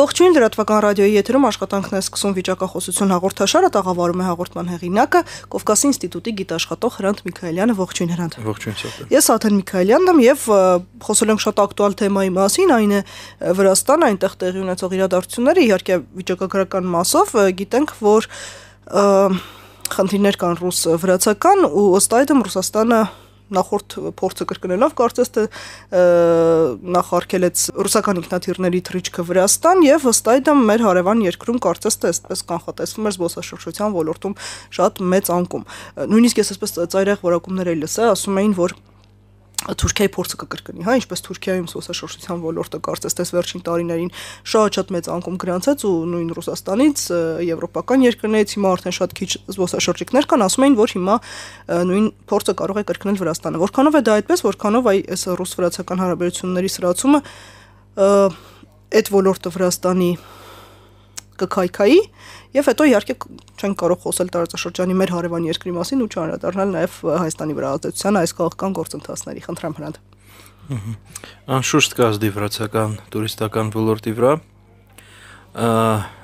Ողջույն լրատվական ռադիոյի եթերում աշխատանքն է սկսում վիճակախոսություն հաղորդաշարը տաղավարում է հաղորդման հեղինակը Կովկասի ինստիտուտի գիտաշխատող Հրանտ Միքայելյանը ողջույն Հրանտ Ողջույն Սոթեն Ես Աթեն Միքայելյանն եմ եւ խոսել ենք շատ ակտուալ թեմայի մասին այն է Վրաստանը այնտեղ տեղի ունեցող իրադարձությունները իհարկե վիճակագրական մասով գիտենք որ խնդիրներ կան ռուս վրացական ու ըստ այդմ Ռուսաստանը նախորդ փորձը կրկնելով կարծես թե նախարկելեց ռուսական ինքնաթիռների թռիչքը Վրաստան եւ ըստ այդմ մեր հարևան երկրում կարծես թե այսպես կանխատեսվում էր զբոսաշրջության ոլորտում շատ մեծ անկում նույնիսկ ես այսպես ծայրահեղ որակումներ էի լսել ասում էին որ Թուրքիայի փորձը կկրկնի, հա, ինչպես Թուրքիայում սոցիալշրջության ոլորտը կարծես թե վերջին տարիներին շատ-շատ մեծ անկում գրանցեց ու նույն Ռուսաստանից, եվրոպական երկրներից հիմա արդեն շատ քիչ զբոսաշրջիկներ կան, ասում էին, որ հիմա նույն փորձը կարող է կրկնել Վրաստանը։ Որքանով է դա այդպես, որքանով այ այս ռուս-վրացական հարաբերությունների սրացումը այդ ոլորտը Վրաստանի կքայքայի եւ հետո իհարկե չենք կարող խոսել տարածաշրջանի մեր հարևան երկրի մասին ու չանդրադառնալ նաեւ Հայաստանի վրա ազդեցության այս քաղաքական գործընթացների խնդրեմ հրանտ անշուշտ կազդի վրացական տուրիստական ոլորտի վրա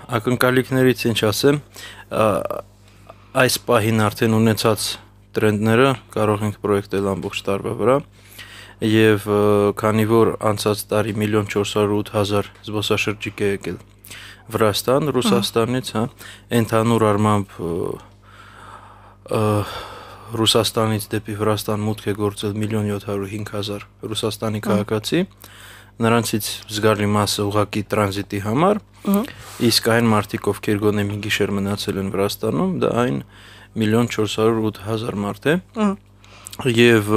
ակնկալիքներից ինչ ասեմ այս պահին արդեն ունեցած տրենդները կարող ենք պրոյեկտել ամբողջ տարվա վրա եւ քանի որ անցած տարի 1 408 հազար զբոսաշրջիկ է եկել Վրաստան, Ռուսաստանից, հա, ընդհանուր առմամբ Ռուսաստանից դեպի Վրաստան մուտք է գործել 1.705.000 Ռուսաստանի քաղաքացի, նրանցից զգալի մասը ուղակի տրանզիտի համար, իսկ այն մարդիկ, ովքեր գոնե մի գիշեր մնացել են Վրաստանում, դա այն 1.408.000 մարդ է։ Եվ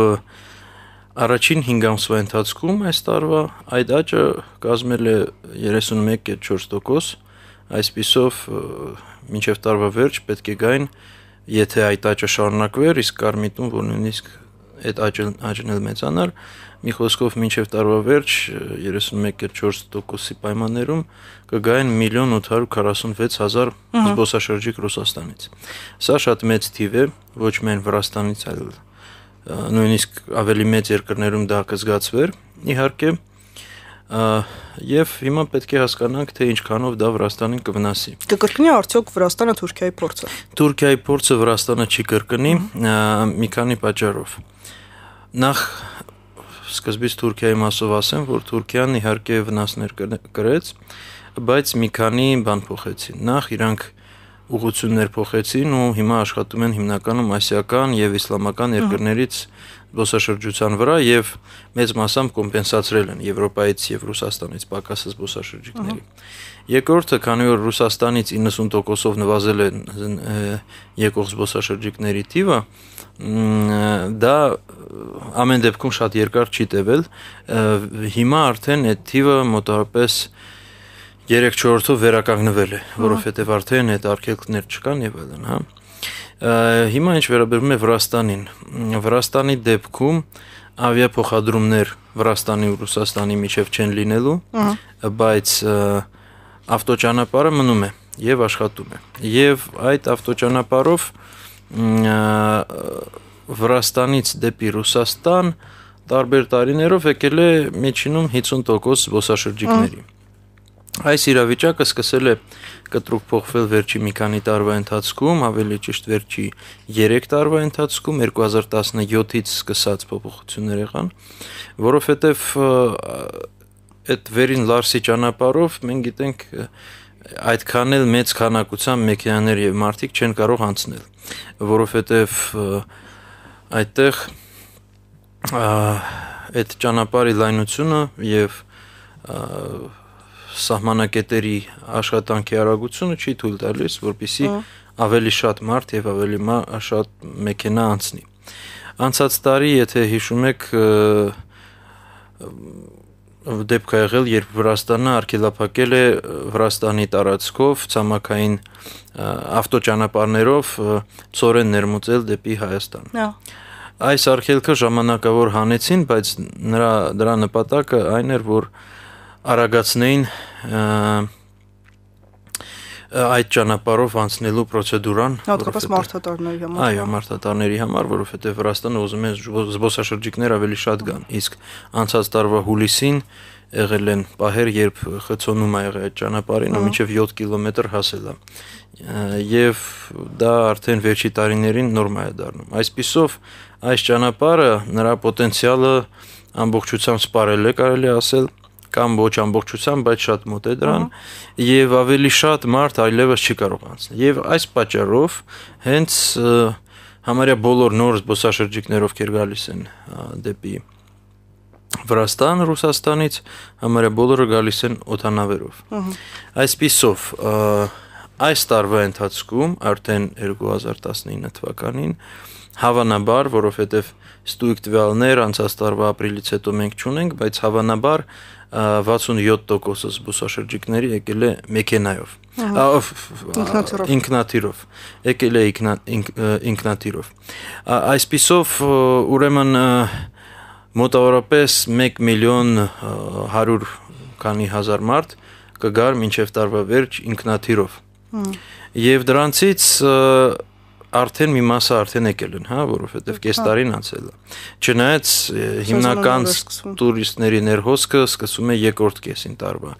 Առաջին 5 ամսվա ընթացքում այս տարվա այդ աճը կազմել է 31.4%, այսписով մինչև տարվա վերջ պետք է գային, եթե այդ աճը շարունակվեր, իսկ կարմիտում որ նույնիսկ այդ աճն աճն էլ մեծանար, մի խոսքով մինչև տարվա վերջ 31.4%-ի պայմաններում կգային 1.846.000 զբոսաշրջիկ Ռուսաստանից։ Սա շատ մեծ թիվ է, ոչ միայն Վրաստանից, այլ նույնիսկ ավելի մեծ երկրներում դա կզգացվեր, իհարկե, եւ հիմա պետք է հասկանանք, թե ինչքանով դա Վրաստանին կվնասի։ Կկրկնի արդյոք Վրաստանը Թուրքիայի փորձը։ Թուրքիայի փորձը Վրաստանը չի կրկնի մի քանի պատճառով։ Նախ սկզբից Թուրքիայի մասով ասեմ, որ Թուրքիան իհարկե վնասներ կրեց, բայց մի քանի բան փոխեցին։ Նախ իրանք ուղություններ փոխեցին ու հիմա աշխատում են հիմնականում ասիական եւ իսլամական երկրներից զբոսաշրջության վրա եւ մեծ մասամբ կոմպենսացրել են Եվրոպայից եւ Ռուսաստանից պակասը զբոսաշրջիկների։ Երկրորդը, քանի որ Ռուսաստանից 90%-ով նվազել է եկող զբոսաշրջիկների թիվը, դա ամեն դեպքում շատ երկար չի տևել։ Հիմա արդեն այդ թիվը մոտավորապես 3-4-ով վերականգնվել է, որովհետև արդեն այդ արկելքներ չկան եւ այլն, հա։ Հիմա ինչ վերաբերում է Վրաստանին։ Վրաստանի դեպքում ավիափոխադրումներ Վրաստանի ու Ռուսաստանի միջև չեն լինելու, բայց ավտոճանապարհը մնում է եւ աշխատում է։ Եվ այդ ավտոճանապարհով Վրաստանից դեպի Ռուսաստան տարբեր տարիներով եկել է միջինում 50% զբոսաշրջիկների։ Ա Այս իրավիճակը սկսել է կտրուկ փոխվել վերջի մի քանի տարվա ընթացքում, ավելի ճիշտ վերջի 3 տարվա ընթացքում 2017-ից սկսած փոփոխություններ եղան, որովհետև այդ վերին Լարսի ճանապարհով մենք գիտենք այդքան էլ մեծ քանակությամբ մեքենաներ եւ մարդիկ չեն կարող անցնել, որովհետև այդտեղ այդ ճանապարհի լայնությունը եւ սահմանակետերի աշխատանքի արագությունը չի թույլ տալիս, որpիսի ավելի շատ մարդ եւ ավելի շատ մեքենա անցնի։ Անցած տարի, եթե հիշում եք, դեպք ա եղել, երբ Վրաստանը արգելափակել է Վրաստանի տարածքով ցամաքային ավտոճանապարհներով ծորեն ներմուծել դեպի Հայաստան։ Հա Այս արգելքը ժամանակավոր հանեցին, բայց նրա դրա նպատակը այն էր, որ արագացնեին այդ ճանապարհով անցնելու պրոցեդուրան, հատկապես մարդատարների համար։ Այո, մարդատարների համար, որովհետև Վրաստանը ուզում է զբոսաշրջիկներ ավելի շատ գան։ Իսկ անցած տարվա հուլիսին եղել են պահեր, երբ խցոնում ա եղել այդ ճանապարհին ու մինչև 7 կիլոմետր հասել է։ Եվ դա արդեն վերջի տարիներին նորմա է դառնում։ Այսպիսով այս ճանապարհը նրա պոտենցիալը ամբողջությամբ սպառել է, կարելի ասել, կամ ոչ ամբողջությամբ, բայց շատ մոտ է դրան եւ ավելի շատ մարդ այլևս չի կարող անցնել։ Եվ այս պատճառով հենց համարյա բոլոր նոր զբոսաշրջիկներ ովքեր գալիս են դեպի Վրաստան Ռուսաստանից համարյա բոլորը գալիս են օտանավերով։ Այսպիսով այս տարվա ընթացքում արդեն 2019 թվականին հավանաբար, որովհետև ստույգ տվյալներ անցած տարվա ապրիլից հետո մենք չունենք, բայց հավանաբար 67%-ը զբոսաշրջիկների եկել է մեքենայով։ Ինքնաթիռով։ Եկել է ինքնաթիռով։ Այսպիսով ուրեմն մոտավորապես 1 միլիոն 100 քանի հազար մարդ կգար մինչև տարվա վերջ ինքնաթիռով։ Եվ դրանցից արդեն մի մասը արդեն եկել են, հա, որովհետև կես տարին անցել է։ Չնայած հիմնական տուրիստների ներհոսքը սկսում է երկրորդ կեսին տարվա։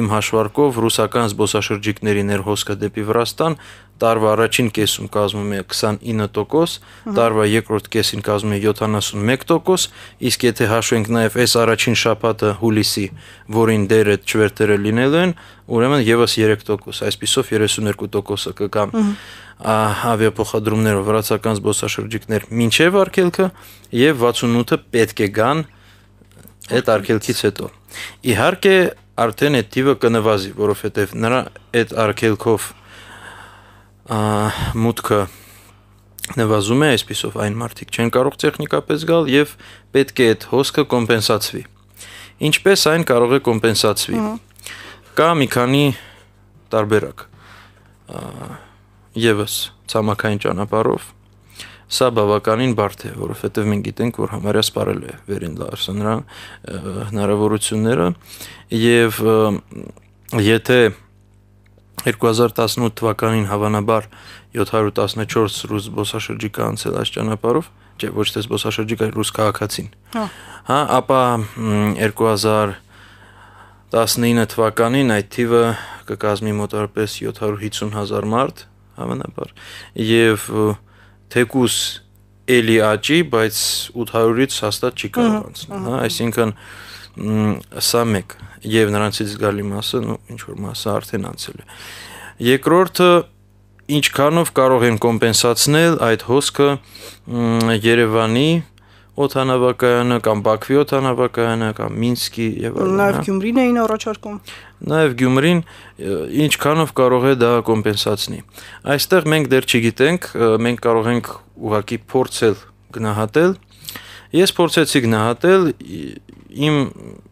Իմ հաշվարկով ռուսական զբոսաշրջիկների ներհոսքը դեպի Վրաստան տարվա առաջին կեսում կազմում է 29%, տարվա երկրորդ կեսին կազմում է 71%, իսկ եթե հաշվենք նաև այս առաջին շաբաթը հուլիսի, որին դերը չվերտերը լինել են, ուրեմն եւս 3%, այսписով 32%-ը կգամ։ Ա ավիափոխադրումներով վրացական զբոսաշրջիկներ մինչև արկելքը եւ 68-ը պետք է գան այդ արկելքից հետո։ Իհարկե արդեն այդ տիվը կնվազի, որովհետեւ նրա այդ արկելքով մուտքը նվազում է այսписով այն մարդիկ չեն կարող տեխնիկապես գալ եւ պետք է այդ հոսքը կոմպենսացվի։ Ինչպես այն կարող է կոմպենսացվի։ Կա մի քանի տարբերակ։ Ա եւս ցամաքային ճանապարհով սա բավականին բարդ է, որովհետև մենք գիտենք, որ համարյա սպառել է վերին լարսնրա հնարավորությունները եւ եթե 2018 թվականին հավանաբար 714 ռուս զբոսաշրջիկ անցել այս ճանապարհով, չէ, ոչ թե զբոսաշրջիկ, այլ ռուս քաղաքացին։ Հա, հա ապա 2019 թվականին այդ թիվը կկազմի մոտավորապես 750 հազար մարդ, հավանաբար եւ թեկուս էլի աճի, բայց 800-ից հաստատ չի կարող անցնել, հա, այսինքն սա մեկ եւ նրանցից գալի մասը, ну ինչ որ մասը արդեն անցել է։ Երկրորդը ինչքանով կարող են կոմպենսացնել այդ հոսքը Երևանի օթանավակայանը կամ Բաքվի օթանավակայանը կամ Մինսկի եւ այլն։ Նաեւ հա։ Գյումրին էին առաջարկում։ Նաեւ Գյումրին ինչքանով կարող է դա կոմպենսացնի։ Այստեղ մենք դեռ չգիտենք, մենք կարող ենք ուղակի փորձել գնահատել։ Ես փորձեցի գնահատել իմ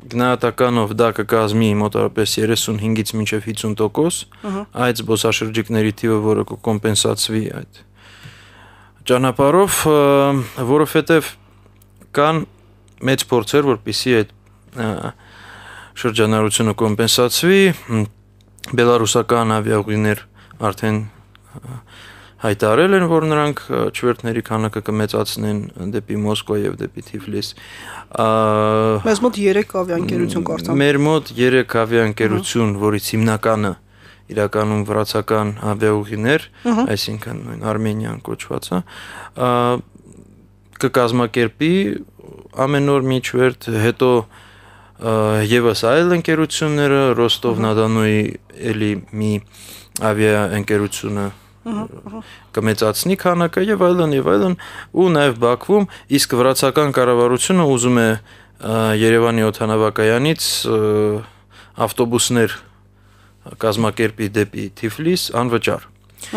գնահատականով դա կկազմի մոտավորապես 35-ից մինչև 50% այդ զբոսաշրջիկների թիվը, որը կկոմպենսացվի այդ ճանապարհով, որովհետև կան մեծ փորձեր, որպիսի այդ շրջանառությունը կոմպենսացվի բելարուսական ավիաուղիներ արդեն հայտարել են, որ նրանք չվերթների քանակը կմեծացնեն դեպի Մոսկվա եւ դեպի Թիֆլիս։ Մեզ մոտ 3 ավիաընկերություն կարծեմ։ Մեր մոտ 3 ավիաընկերություն, որից հիմնականը իրականում վրացական ավիաուղիներ, այսինքն նույն Արմենիան կոչվածը, կկազմակերպի ամեն օր միջվերթ, հետո եւս այլ ընկերությունները Ռոստով Նադանոյի էլի մի ավիա ընկերությունը կմեծացնի քանակը եւ այլն եւ այլն ու նաեւ Բաքվում իսկ վրացական կառավարությունը ուզում է Երևանի օթանավակայանից ավտոբուսներ կազմակերպի դեպի Թիֆլիս անվճար։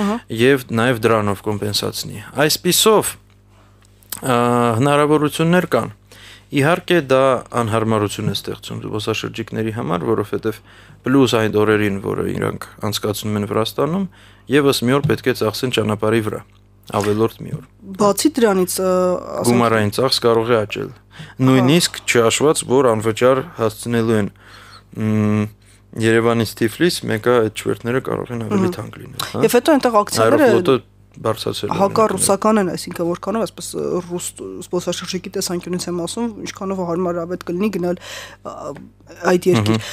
Ահա։ Եվ նաև դրանով կոմպենսացնի։ Այսպիսով հնարավորություններ կան։ Իհարկե դա անհարմարություն է ստեղծում զբոսաշրջիկների համար, որովհետև պլյուս այն օրերին, որը իրանք անցկացնում են Վրաստանում, եւս մի օր պետք է ծախսեն ճանապարհի վրա ավելորդ մի օր։ Բացի դրանից, գումարային ծախս կարող է աճել։ Նույնիսկ չհաշված, որ անվճար հասցնելու են Երևանից Թիֆլիս մեկը այդ չվերթները կարող են ավելի թանկ լինել, հա։ Եվ հետո այնտեղ ակցիաները բարձրացել։ Հակառուսական են, այսինքն որքանով այսպես ռուս զբոսաշրջիկի տեսանկյունից եմ ասում, ինչքանով հարմարավետ կլինի գնալ այդ երկիր։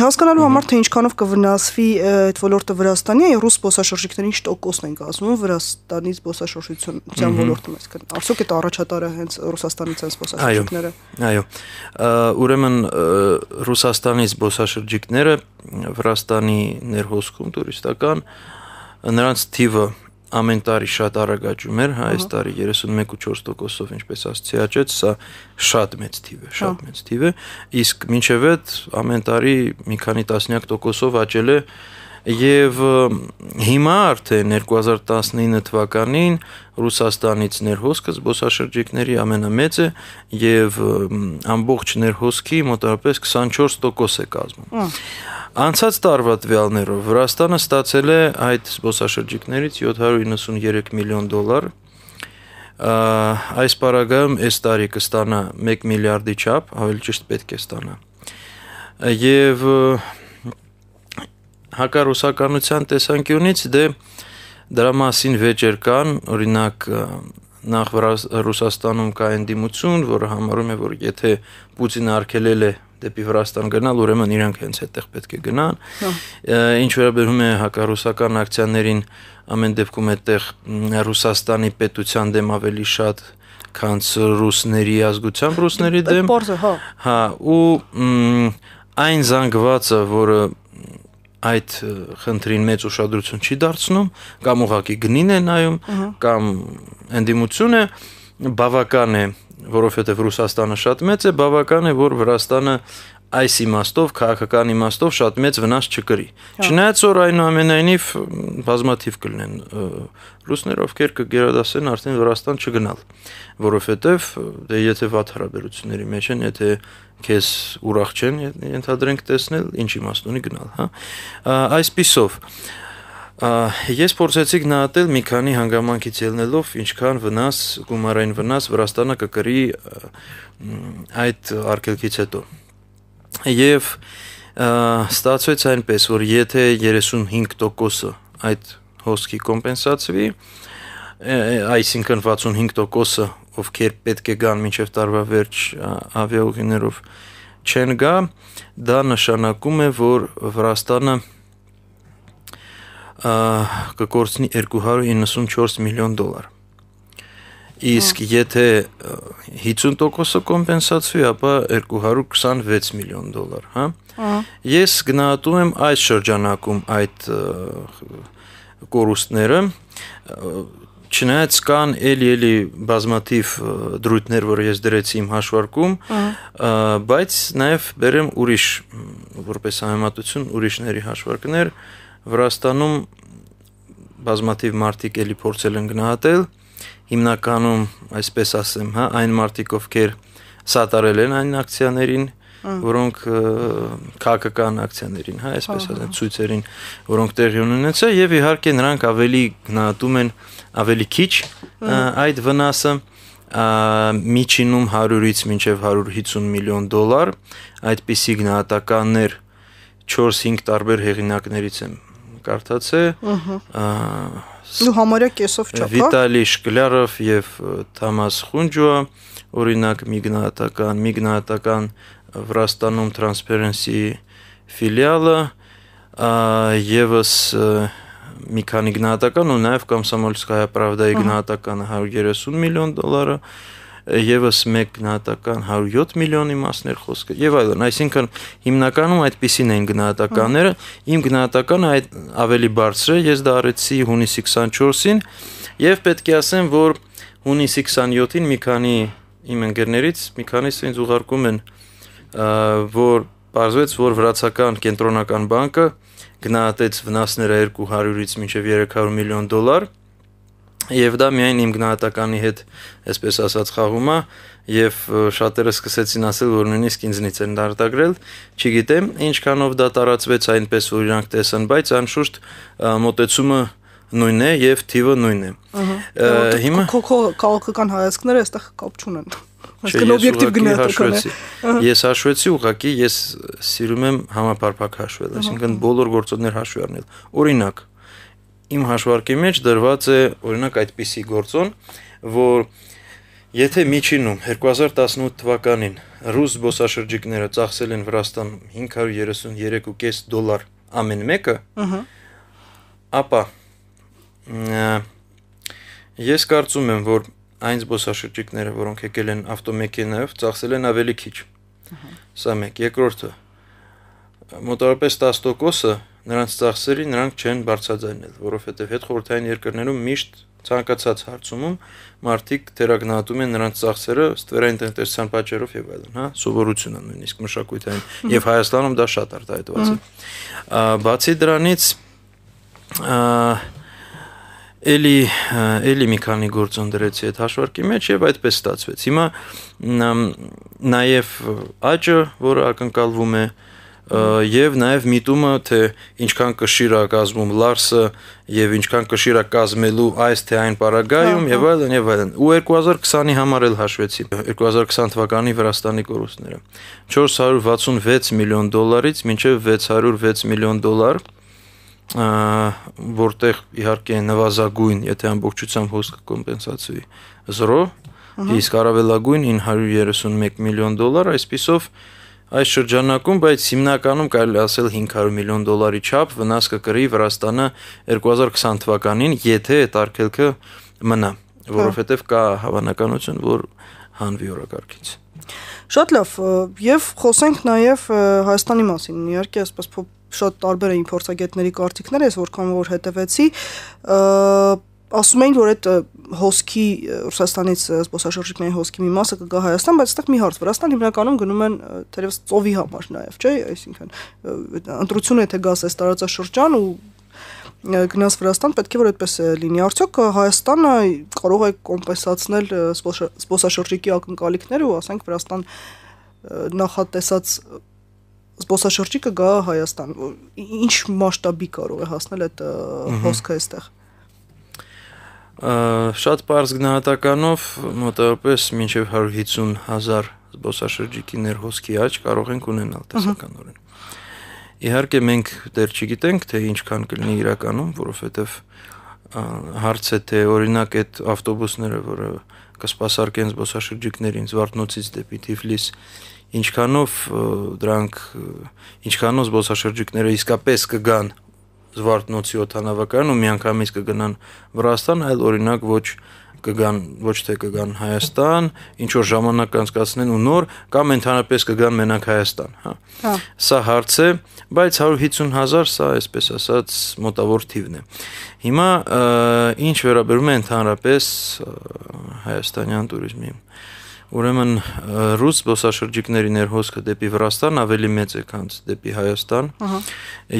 Հասկանալու համար թե ինչքանով կվնասվի այդ ոլորտը Վրաստանի, ռուս զբոսաշրջիկների ինչ տոկոսն են կազմում Վրաստանի զբոսաշրջության ոլորտում, այսինքն արդյոք այդ առաջատարը հենց Ռուսաստանից են զբոսաշրջիկները։ Այո։ Ուրեմն Ռուսաստանի զբոսաշրջիկները Վրաստանի ներհոսքում տուրիստական նրանց թիվը ամեն տարի շատ արագ աճում էր, հա, այս տարի 31.4%-ով ինչպես ասացի աճեց, սա շատ մեծ թիվ է, շատ մեծ թիվ է, իսկ մինչև այդ ամեն տարի մի քանի տասնյակ տոկոսով աճել է եւ հիմա արդեն 2019 թվականին Ռուսաստանից ներհոսքը զբոսաշրջիկների ամենամեծը եւ ամբողջ ներհոսքի մոտավորապես 24% է կազմում։ Անցած տարվա տվյալներով Վրաստանը ստացել է այդ զբոսաշրջիկներից 793 միլիոն դոլար։ Այս պարագայում այս տարի կստանա 1 միլիարդի չափ, ավելի ճիշտ պետք է ստանա։ Եվ հակառուսականության տեսանկյունից դե դրա մասին վեճեր կան, օրինակ նախ Ռուսաստանում կա ընդդիմություն, որը համարում է, որ եթե Պուտինը արգելել է դեպի Վրաստան գնալ, ուրեմն իրանք հենց այդտեղ պետք է գնան։ Ինչ վերաբերում է հակառուսական ակցիաներին, ամեն դեպքում այդտեղ Ռուսաստանի պետության դեմ ավելի շատ քան ռուսների ազգությամբ ռուսների դեմ։ հա։ Հա, ու այն զանգվածը, որը այդ խնդրին մեծ ուշադրություն չի դարձնում, կամ ուղակի գնին է նայում, կամ ընդդիմություն է, բավական է որովհետև Ռուսաստանը շատ մեծ է, բավական է, որ Վրաստանը այս իմաստով, քաղաքական իմաստով շատ մեծ վնաս չկրի։ հա։ Չնայած որ այնուամենայնիվ բազմաթիվ կլինեն ռուսներ, ովքեր կգերադասեն արդեն Վրաստան չգնալ, որովհետև դե եթե վատ հարաբերությունների մեջ են, եթե քեզ ուրախ չեն ենթադրենք տեսնել, ինչ իմաստ ունի գնալ, հա։ Այսպիսով Ես փորձեցի գնահատել մի քանի հանգամանքից ելնելով ինչքան վնաս, գումարային վնաս Վրաստանը կկրի այդ արկելքից հետո։ Եվ ստացվեց այնպես, որ եթե 35%-ը այդ հոսքի կոմպենսացվի, այսինքն 65%-ը ովքեր պետք է գան մինչև տարվա վերջ ավիաուղիներով չեն գա, դա նշանակում է, որ Վրաստանը կկորցնի 294 միլիոն դոլար։ Իսկ եթե 50%-ը կոմպենսացվի, ապա 226 միլիոն դոլար, հա։ Ես գնահատում եմ այս շրջանակում այդ կորուստները չնայած կան էլի-էլի բազմաթիվ դրույթներ, որ ես դրեցի իմ հաշվարկում, բայց նաև բերեմ ուրիշ որպես համեմատություն ուրիշների հաշվարկներ, Վրաստանում բազմաթիվ մարդիկ էլի փորձել են գնահատել, հիմնականում, այսպես ասեմ, հա, այն մարդիկ, ովքեր սատարել են այն ակցիաներին, որոնք քաղաքական ակցիաներին, հա, այսպես ասեմ, ցույցերին, որոնք տեղի ունեցել եւ իհարկե նրանք ավելի գնահատում են ավելի քիչ այդ վնասը միջինում 100-ից մինչև 150 միլիոն դոլար, այդպիսի գնահատականներ 4-5 տարբեր հեղինակներից եմ կարդացե։ Ահա։ Ու համարյա կեսով չափ։ Վիտալի Շկլյարով եւ Թամաս Խունջոը օրինակ միգնահատական, միգնահատական Վրաստանում Transparency ֆիլիալը եւս մի քանի գնահատական ու նաև Կոմսոմոլսկայա Պրավդայի գնահատականը 130 միլիոն դոլարը, եւս մեկ գնահատական 107 միլիոնի մասներ խոսքը եւ այլն այսինքն հիմնականում այդպեսին են գնահատականները իմ գնահատականը այդ ավելի բարձր է ես դա արեցի հունիսի 24-ին եւ պետք է ասեմ որ հունիսի 27-ին մի քանի իմ ընկերներից մի քանիսը ինձ ուղարկում են որ Պարզվեց, որ վրացական կենտրոնական բանկը գնահատեց վնասները 200-ից մինչև 300 միլիոն դոլար Եվ դա միայն իմ գնահատականի հետ, այսպես ասած, խաղում է եւ շատերը սկսեցին ասել, որ նույնիսկ ինձնից են դարտագրել, չգիտեմ, ինչքանով դա տարածվեց այնպես, որ իրանք տեսան, բայց անշուշտ մոտեցումը նույնն է եւ թիվը նույնն է։ Հիմա քո քաղաքական հայացքները այստեղ կապ չունեն։ Այսինքն օբյեկտիվ գնահատական է։ Ես հաշվեցի ուղղակի, ես սիրում եմ համապարփակ հաշվել, այսինքն բոլոր գործոններ հաշվի առնել։ Օրինակ, իմ հաշվարկի մեջ դրված է օրինակ այդպիսի գործոն, որ եթե միջինում 2018 թվականին ռուս զբոսաշրջիկները ծախսել են Վրաստանում 533.5 դոլար ամեն մեկը, ըհը, ապա ես կարծում եմ, որ այն զբոսաշրջիկները, որոնք եկել են ավտոմեքենայով, ծախսել են ավելի քիչ։ Սա մեկ, երկրորդը մոտավորապես 10%-ը նրանց ծախսերի նրանք չեն բարձրաձայնել, որովհետև հետ խորհրդային երկրներում միշտ ցանկացած հարցումում մարդիկ թերագնահատում են նրանց ծախսերը ստվերային տնտեսության պատճառով եւ այլն, հա, սովորությունը նույնիսկ մշակութային եւ Հայաստանում դա շատ արտահայտված է։ Բացի դրանից էլի էլի մի քանի գործոն դրեցի այդ հաշվարկի մեջ եւ այդպես ստացվեց։ Հիմա նաեւ աճը, որը ակնկալվում է, եւ նաեւ միտումը թե ինչքան կշիրա կազմում Լարսը եւ ինչքան կշիրա կազմելու այս թե այն պարագայում եւ այլն եւ այլն ու 2020-ի համար էլ հաշվեցի 2020 թվականի Վրաստանի կորուստները 466 միլիոն դոլարից մինչև 606 միլիոն դոլար որտեղ իհարկե նվազագույն, եթե ամբողջությամբ հոսքը կոմպենսացվի 0, իսկ առավելագույն 931 միլիոն դոլար, այսписով այս շրջանակում, բայց հիմնականում կարելի ասել 500 միլիոն դոլարի չափ վնաս կկրի Վրաստանը 2020 թվականին, եթե այդ արկելքը մնա, հա։ որովհետև կա հավանականություն, որ հանվի օրակարգից։ Շատ լավ, եւ խոսենք նաեւ Հայաստանի մասին։ Իհարկե, այսպես շատ տարբեր էին փորձագետների կարծիքները, ես որքան որ հետևեցի, ասում էին, որ այդ հոսքի Ռուսաստանից զբոսաշրջիկների հոսքի մի մասը կգա Հայաստան, բայց այստեղ մի հարց Վրաստան հիմնականում գնում են թերևս ծովի համար նաև, չէ՞, այսինքն ընտրությունը եթե գաս այս տարածաշրջան ու գնաս Վրաստան, պետք է որ այդպես լինի։ Արդյոք Հայաստանը կարող է կոմպենսացնել զբոսաշրջիկի ակնկալիքները ու ասենք Վրաստան նախատեսած զբոսաշրջիկը գա Հայաստան։ Ինչ մասշտաբի կարող է հասնել այդ հոսքը այստեղ շատ པարզ գնահատականով մոտավորապես մինչև 150 հազար զբոսաշրջիկի ներհոսքի աճ կարող ենք ունենալ տեսականորեն։ Իհարկե մենք դեռ չգիտենք թե ինչքան կլինի իրականում, որովհետև հարց է թե օրինակ այդ ավտոբուսները, որը կսպասարկեն զբոսաշրջիկներին Զվարթնոցից դեպի Թիֆլիս, ինչքանով դրանք ինչքանով զբոսաշրջիկները իսկապես կգան Զվարթնոցի օթանավակայան ու միանգամից կգնան Վրաստան, այլ օրինակ ոչ կգան ոչ թե կգան Հայաստան, ինչ որ ժամանակ կանցկացնեն ու նոր կամ ընդհանրապես կգան մենակ Հայաստան, հա։ Հա։ Սա հարց է, բայց 150.000 սա, այսպես ասած, մոտավոր թիվն է։ Հիմա ինչ վերաբերում է ընդհանրապես հայաստանյան туриզմին, Ուրեմն ռուս զբոսաշրջիկների ներհոսքը դեպի Վրաստան ավելի մեծ է, քան դեպի Հայաստան։ Ահա։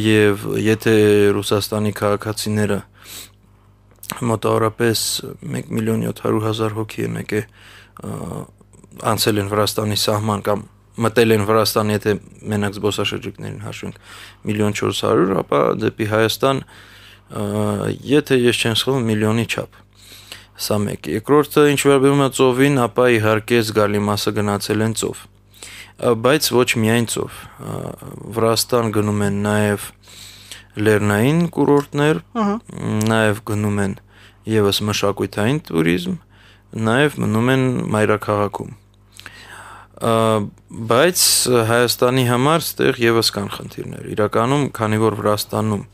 Եվ եթե Ռուսաստանի քաղաքացիները մոտավորապես 1 միլիոն 700 հազար հոգի են եկե անցել են Վրաստանի սահման կամ մտել են Վրաստան, եթե մենակ զբոսաշրջիկներին հաշվենք 1 400, ապա դեպի Հայաստան եթե ես չեմ սխալվում միլիոնի չափ Սա մեկ։ Երկրորդը, ինչ վերաբերում է ծովին, ապա իհարկե զգալի մասը գնացել են ծով։ Բայց ոչ միայն ծով։ Վրաստան գնում են նաև լեռնային կուրորտներ, նաև գնում են եւս մշակութային туриզմ, նաև մնում են մայրաքաղաքում։ Բայց Հայաստանի համար ստեղ եւս կան խնդիրներ։ Իրականում, քանի որ Վրաստանում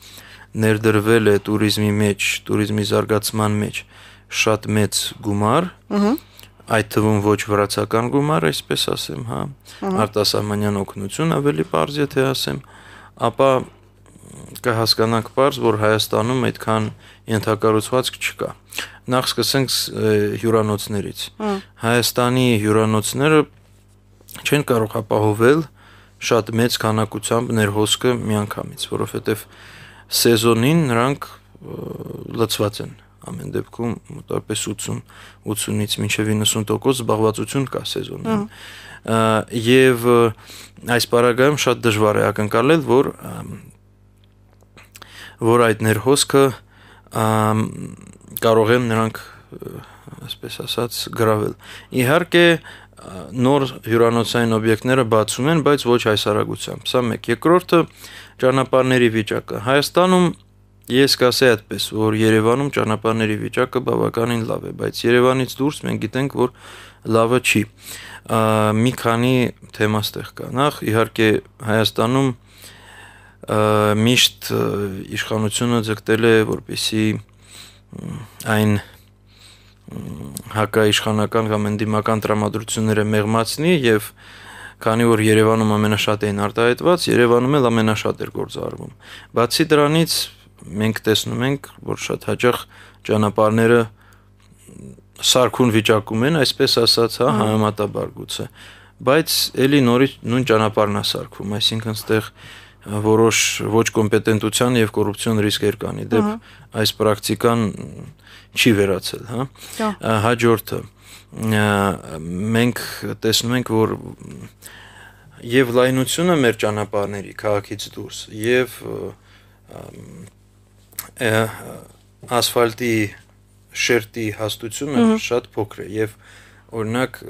ներդրվել է туриզմի մեջ, туриզմի զարգացման մեջ, մեջ շատ մեծ գումար, այդ թվում ոչ վրացական գումար, այսպես ասեմ, հա, արտասահմանյան օգնություն ավելի པարզ եթե ասեմ, ապա կհասկանանք པարզ, որ Հայաստանում այդքան ենթակառուցվածք չկա։ Նախ սկսենք հյուրանոցներից։ Հայաստանի հյուրանոցները չեն կարող ապահովել շատ մեծ քանակությամբ ներհոսքը միանգամից, որովհետև սեզոնին նրանք լցված են ամեն դեպքում մոտավորապես 80 80-ից մինչև 90% զբաղվածություն կա սեզոնում։ Եվ այս параգայում շատ դժվար է ակնկալել, որ որ այդ ներհոսքը կարող են նրանք այսպես ասած գravel։ Իհարկե նոր հյուրանոցային օբյեկտները բացում են, բայց ոչ այս արագությամբ։ Սա մեկ։ Երկրորդը ճանապարհների վիճակը։ Հայաստանում Ես կասեի այդպես, որ Երևանում ճանապարհների վիճակը բավականին լավ է, բայց Երևանից դուրս մենք գիտենք, որ լավը չի։ Մի քանի թեմա ստեղ կա։ Նախ իհարկե Հայաստանում միշտ իշխանությունը ձգտել է, որպեսի այն հակաիշխանական կամ ընդդիմական տրամադրությունները մեղմացնի եւ քանի որ Երևանում ամենաշատ էին արտահայտված, Երևանում էլ ամենաշատ էր գործարվում։ Բացի դրանից մենք տեսնում ենք, որ շատ հաճախ ճանապարհները սարքուն վիճակում են, այսպես ասած, հա, համատաբար գուցե։ Բայց ելի նորից նույն ճանապարհն է սարքում, այսինքն ստեղ որոշ ոչ կոմպետենտության եւ կոռուպցիոն ռիսկեր կան։ Իդեպ այս պրակտիկան չի վերացել, հա։ Հաջորդը մենք տեսնում ենք, որ եւ լայնությունը մեր ճանապարհների քաղաքից դուրս եւ ասֆալտի շերտի հաստությունը շատ փոքր է եւ օրինակ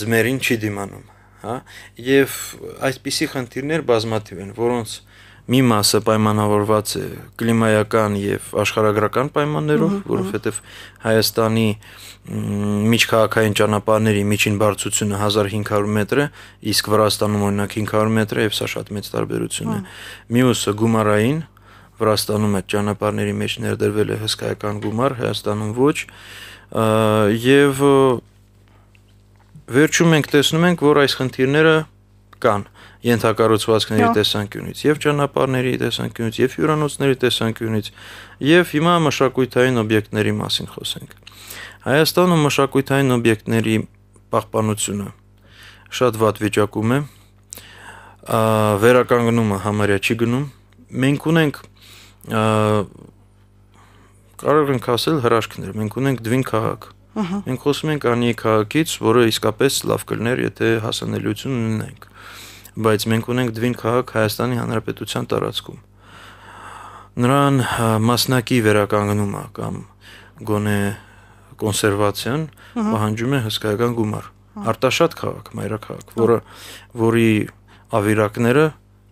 ձմերին չի դիմանում հա եւ այսպիսի խնդիրներ բազմաթիվ են որոնց մի մասը պայմանավորված է կլիմայական եւ աշխարհագրական պայմաններով, որովհետեւ Հայաստանի միջքաղաքային ճանապարհների միջին բարձրությունը 1500 մետր է, իսկ Վրաստանում օրինակ 500 մետր է եւ սա շատ մեծ տարբերություն է։ Մյուսը գումարային Վրաստանում այդ ճանապարհների մեջ ներդրվել է հսկայական գումար, Հայաստանում ոչ։ Եվ վերջում մենք տեսնում ենք, որ այս խնդիրները կան ենթակառուցվածքների տեսանկյունից, եւ ճանապարհների տեսանկյունից, եւ հյուրանոցների տեսանկյունից, եւ հիմա մշակութային օբյեկտների մասին խոսենք։ Հայաստանում մշակութային օբյեկտների պահպանությունը շատ վատ վիճակում է, վերականգնումը համարյա չի գնում։ Մենք ունենք կարող ենք ասել հրաշքներ։ Մենք ունենք Դվին քաղաք։ Մենք խոսում ենք Անի քաղաքից, որը իսկապես լավ կլներ, եթե հասանելիություն ունենանք բայց մենք ունենք Դվին քաղաք Հայաստանի Հանրապետության տարածքում։ Նրան մասնակի վերականգնումը կամ գոնե կոնսերվացիան պահանջում է հսկայական գումար։ Արտաշատ քաղաք, մայրաքաղաք, որը որի ավիրակները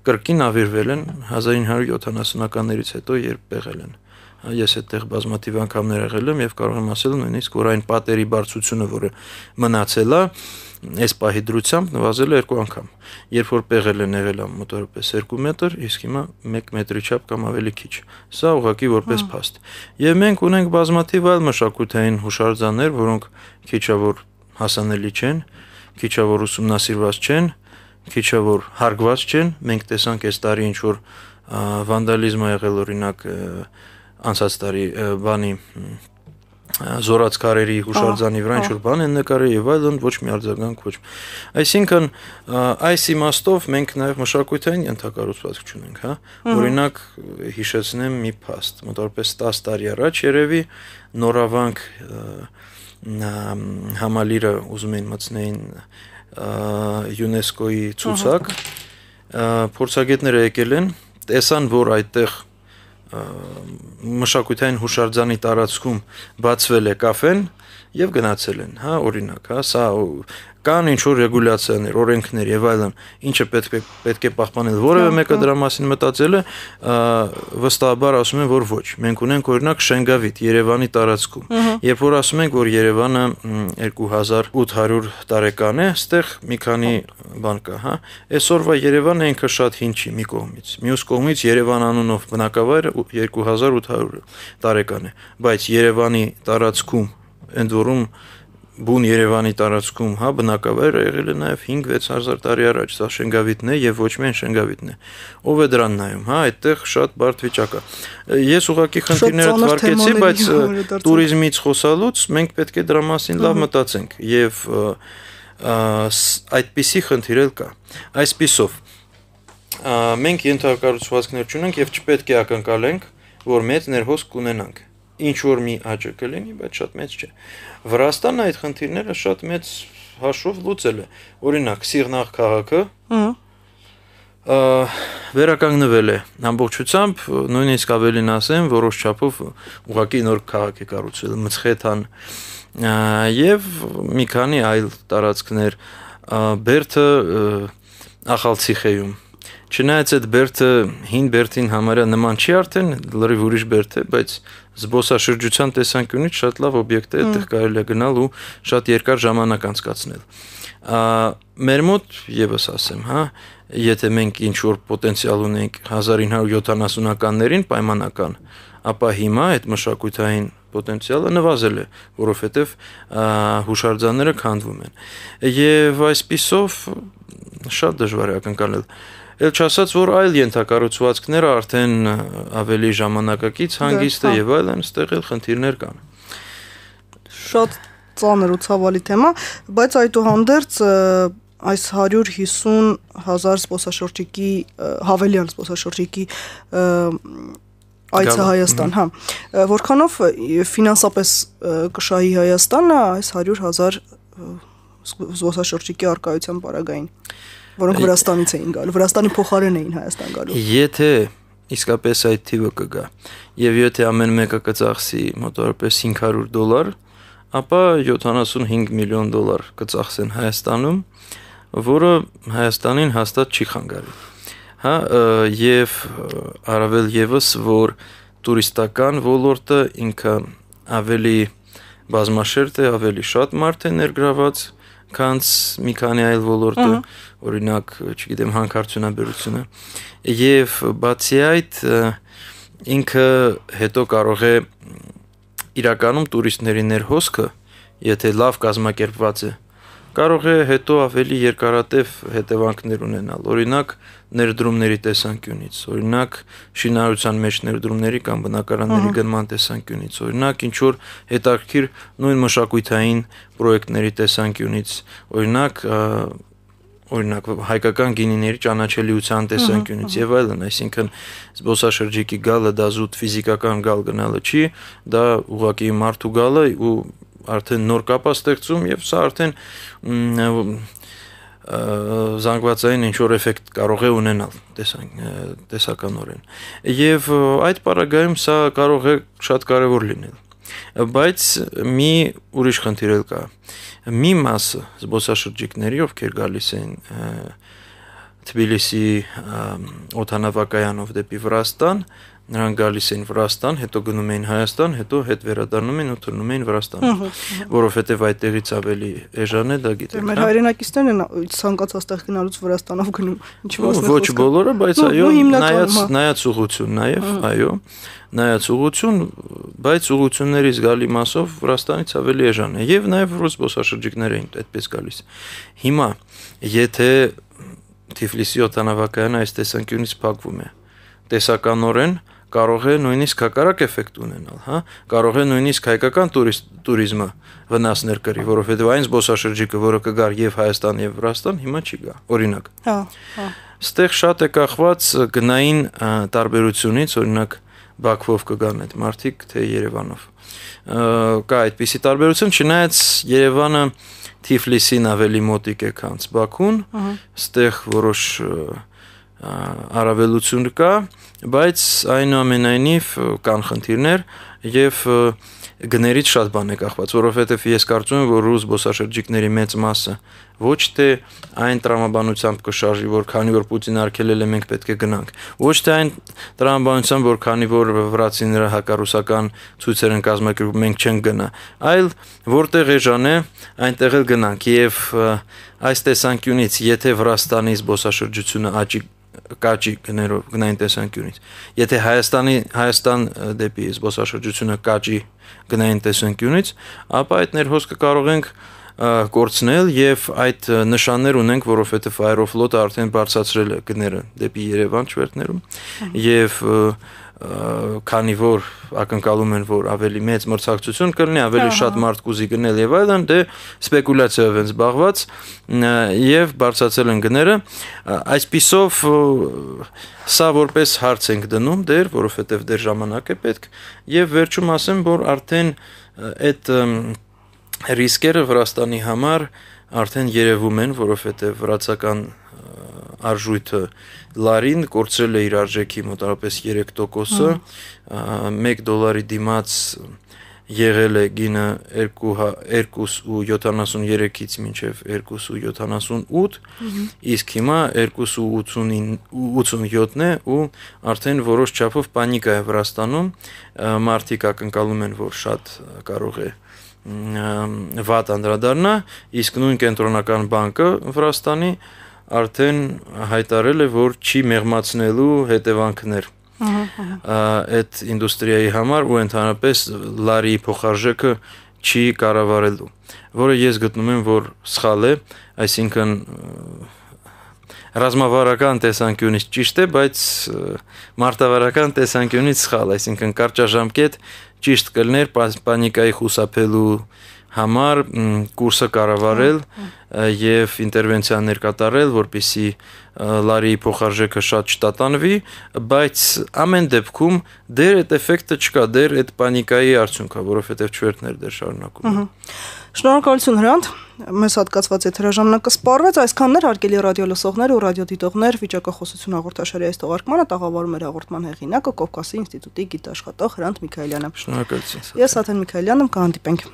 կրկին ավիրվել են 1970-ականներից հետո, երբ եղել են ես այդտեղ բազմաթիվ անգամներ եղել եմ եւ կարող եմ ասել նույնիսկ որ այն պատերի բարձությունը, որը մնացել է, այս պահի դրությամբ նվազել է երկու անգամ։ Երբ որ պեղել են եղել ամ մոտորապես 2 մետր, իսկ հիմա 1 մետրի չափ կամ ավելի քիչ։ Սա ուղղակի որպես փաստ։ Եվ մենք ունենք բազմաթիվ այլ մշակութային հուշարձաններ, որոնք քիչավոր հասանելի չեն, քիչավոր ուսումնասիրված չեն, քիչավոր հարգված չեն։ Մենք տեսանք այս տարի ինչ որ վանդալիզմ ա եղել օրինակ անցած տարի բանի զորած կարերի հուշարձանի վրա ինչ-որ բան են նկարել եւ այլն ոչ մի արձագանք ոչ։ Այսինքն այս իմաստով մենք նաեւ մշակութային ենթակառուցվածք ունենք, հա։ Օրինակ հիշեցնեմ մի փաստ, մոտավորապես 10 տարի առաջ երևի նորավանք համալիրը ուզում էին մտցնեին ՅՈՒՆԵՍԿՕ-ի ցուցակ փորձագետները եկել են, տեսան, որ այդտեղ մշակութային հուշարձանի տարածքում բացվել է կաֆեն եւ գնացել են, հա, օրինակ, հա, սա կան ինչ որ ռեգուլյացիաներ, օրենքներ եւ այլն, ինչը պետք է պետք է պահպանել։ Որևէ մեկը դրա մասին մտածել է, վստահաբար ասում են, որ ոչ։ Մենք ունենք օրինակ Շենգավիթ Երևանի տարածքում։ Երբ որ ասում ենք, որ Երևանը 2800 տարեկան է, ստեղ մի քանի բան կա, հա։ Այսօրվա Երևանը ինքը շատ հին չի մի կողմից։ Մյուս կողմից Երևան անունով բնակավայրը 2800 700 տարեկան է, բայց Երևանի տարածքում ընդ որում բուն Երևանի տարածքում, հա, բնակավայրը եղել է նաև 5-6000 տարի առաջ, սա Շենգավիտն է եւ ոչ միայն Շենգավիտն է։ Ով է դրան նայում, հա, այդտեղ շատ բարդ վիճակ է։ Ես ուղակի խնդիրները թվարկեցի, բայց туриզմից խոսալուց մենք պետք է դրա մասին լավ մտածենք եւ այդպիսի խնդիր էլ կա։ Այսպիսով մենք ենթակառուցվածքներ ունենք եւ չպետք է ակնկալենք, որ մեծ ներհոսք կունենանք ինչ որ մի աճը կլինի, բայց շատ մեծ չէ։ Վրաստանը այդ խնդիրները շատ մեծ հաշվով լուծել է։ Օրինակ, Սիղնաղ քաղաքը, վերականգնվել է ամբողջությամբ, նույնիսկ ավելին ասեմ, որոշ չափով ուղակի նոր քաղաք է կառուցվել, Մցխեթան եւ մի քանի այլ տարածքներ, Բերթը Ախալցիխեյում Չնայած այդ բերդը հին բերդին համարյա նման չի արդեն, լրիվ ուրիշ բերդ է, բայց զբոսաշրջության տեսանկյունից շատ լավ օբյեկտ է, այդտեղ կարելի է գնալ ու շատ երկար ժամանակ անցկացնել։ Ա մեր մոտ եւս ասեմ, հա, եթե մենք ինչ որ պոտենցիալ ունենք 1970-ականներին պայմանական, ապա հիմա այդ մշակութային պոտենցիալը նվազել է, որովհետև հուշարձանները քանդվում են։ Եվ այսписով շատ դժվար է ակնկալել Էլ չասած, որ այլ ենթակառուցվածքները արդեն ավելի ժամանակակից հանգիստ է եւ այլն, այստեղ էլ խնդիրներ կան։ Շատ ծանր ու ցավալի թեմա, բայց այդուհանդերձ այս 150 հազար զբոսաշրջիկի հավելյալ զբոսաշրջիկի այցը Հայաստան, հա։ Որքանով ֆինանսապես կշահի Հայաստանը այս 100 հազար զբոսաշրջիկի արկայության պարագային որոնք Վրաստանից էին գալու, Վրաստանի փոխարեն էին Հայաստան գալու։ Եթե իսկապես այդ թիվը կգա եւ եթե ամեն մեկը կծախսի մոտավորապես 500 դոլար, ապա 75 միլիոն դոլար կծախսեն Հայաստանում, որը Հայաստանին հաստատ չի խանգարի։ Հա, եւ առավել եւս, որ տուրիստական ոլորտը ինքը ավելի բազմաշերտ է, ավելի շատ մարդ է ներգրաված, քան մի քանի այլ ոլորտը, օրինակ, չգիտեմ, հանքարդյունաբերությունը։ Եվ բացի այդ ինքը հետո կարող է իրականում տուրիստների ներհոսքը, եթե լավ կազմակերպված է, կարող է հետո ավելի երկարատև հետևանքներ ունենալ։ Օրինակ, ներդրումների տեսանկյունից, օրինակ, շինարարության մեջ ներդրումների կամ բնակարանների գնման տեսանկյունից, օրինակ, ինչ որ հետաքրքիր նույն մշակութային պրոյեկտների տեսանկյունից, օրինակ, օրինակ հայկական գինիների ճանաչելիության տեսանկյունից եւ այլն, այսինքն զբոսաշրջիկի գալը դա զուտ ֆիզիկական գալ գնալը չի, դա ուղղակի մարդու գալը ու արդեն նոր կապ է ստեղծում եւ սա արդեն զանգվածային ինչ որ էֆեկտ կարող է ունենալ տեսանք տեսականորեն եւ այդ պարագայում սա կարող է շատ կարեւոր լինել բայց մի ուրիշ խնդիր էլ կա մի մասը զբոսաշրջիկների ովքեր գալիս են Թբիլիսի օթանավակայանով դեպի Վրաստան Նրանք գալիս էին Վրաստան, հետո գնում էին Հայաստան, հետո հետ վերադառնում էին ու թռնում էին Վրաստան, որովհետև այդտեղից ավելի էժան է, դա գիտեք։ Մեր հա։ հայրենակիցներն են ցանկացած տեղ գնալուց Վրաստանով գնում, ինչ մասն Ոչ բոլորը, բայց այո, նայած նայած ուղություն նաև, այո, նայած ուղություն, բայց ուղությունների զգալի մասով Վրաստանից ավելի էժան է եւ նաև ռուս զբոսաշրջիկներ էին այդպես գալիս։ Հիմա, եթե Թիֆլիսի օտանավակայանը այս տեսանկյունից փակվում է, տեսականորեն կարող է նույնիսկ հակառակ էֆեկտ ունենալ, հա? Կարող է նույնիսկ հայկական տուրիզմը վնասներ կրի, որովհետև այն զբոսաշրջիկը, որը կգար եւ Հայաստան եւ Վրաստան, հիմա չի գա։ Օրինակ։ Հա, հա։ Ստեղ շատ է կախված գնային տարբերությունից, օրինակ Բաքվով կգան այդ մարդիկ, թե Երևանով։ Կա այդպիսի տարբերություն, չնայած Երևանը Թիֆլիսին ավելի մոտիկ է, քան Բաքուն, ստեղ որոշ առավելություն կա, բայց այնուամենայնիվ կան խնդիրներ եւ գներից շատ բան է կախված, որովհետեւ ես կարծում եմ, որ ռուս զբոսաշրջիկների մեծ մասը ոչ թե այն տրամաբանությամբ կշարժի, որ քանի որ Պուտին արկելել է մենք պետք է գնանք, ոչ թե այն տրամաբանությամբ, որ քանի որ վրացիները հակառուսական ցույցեր են կազմակերպում, մենք չենք գնա, այլ որտեղ էժան է, այնտեղ էլ գնանք եւ այս տեսանկյունից, եթե Վրաստանի զբոսաշրջությունը աճի կաճի գներով գնային տեսանկյունից։ Եթե Հայաստանի Հայաստան դեպի զբոսաշրջությունը կաճի գնային տեսանկյունից, ապա այդ ներհոսքը կարող ենք կորցնել եւ այդ նշաններ ունենք, որովհետեւ Aeroflot-ը արդեն բարձրացրել է գները դեպի Երևան չվերթներում եւ և քանի որ ակնկալում են, որ ավելի մեծ մրցակցություն կլինի, ավելի շատ մարդ կուզի գնել եւ այլն, դե սպեկուլյացիայով են զբաղված եւ բարձրացել են գները։ Այսպիսով սա որպես հարց ենք դնում դեր, որովհետեւ դեր ժամանակ է պետք եւ վերջում ասեմ, որ արդեն այդ ռիսկերը Վրաստանի համար արդեն երևում են, որովհետեւ վրացական արժույթը լարին կորցրել է իր արժեքի մոտավորապես 3%-ը 1 դոլարի դիմաց եղել է գինը 2.73-ից մինչև 2.78, իսկ հիմա 2.87-ն է ու արդեն որոշ չափով պանիկա է Վրաստանում, մարդիկ ակնկալում են, որ շատ կարող է վատ անդրադառնա, իսկ նույն կենտրոնական բանկը Վրաստանի արդեն հայտարել է, որ չի մեղմացնելու հետևանքներ այդ ինդուստրիայի համար ու ընդհանրապես լարի փոխարժեքը չի կառավարելու, որը ես գտնում եմ, որ սխալ է, այսինքն ռազմավարական տեսանկյունից ճիշտ է, բայց մարտավարական տեսանկյունից սխալ, այսինքն կարճաժամկետ ճիշտ կլներ պանիկայի խուսափելու համար կուրսը կառավարել եւ ինտերվենցիաներ կատարել, որպիսի լարի փոխարժեքը շատ չտատանվի, բայց ամեն դեպքում դեր այդ էֆեկտը չկա, դեր այդ պանիկայի արդյունքա, որովհետեւ չվերթներ դեր շարունակում։ Շնորհակալություն Հրանտ։ Մեզ հատկացված է հրաժամանակը սպառվեց, այսքաններ հարգելի ռադիո լսողներ ու ռադիոդիտողներ վիճակախոսություն հաղորդաշարի այս թողարկմանը տաղավարում էր հաղորդման հեղինակը Կովկասի ինստիտուտի գիտաշխատող Հրանտ Միքայելյանը։ Շնորհակալություն։ Ես Աթեն Միքայելյանը կհանդիպենք։